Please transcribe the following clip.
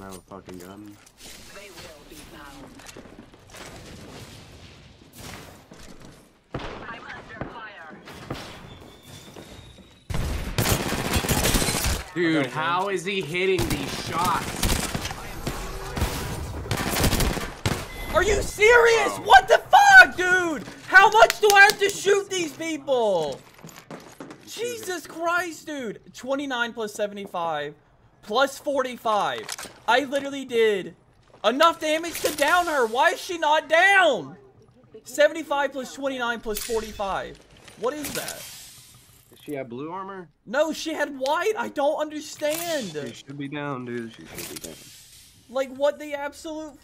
don't have a fucking gun. They will be found. I'm under fire. Dude, how is he hitting these shots? Are you serious? What the fuck, dude? How much do I have to shoot these people? Jesus Christ, dude. 29 plus 75 plus 45. I literally did enough damage to down her. Why is she not down? 75 plus 29 plus 45. What is that? Does she have blue armor? No, she had white. I don't understand. She should be down, dude. She should be down. Like, what the absolute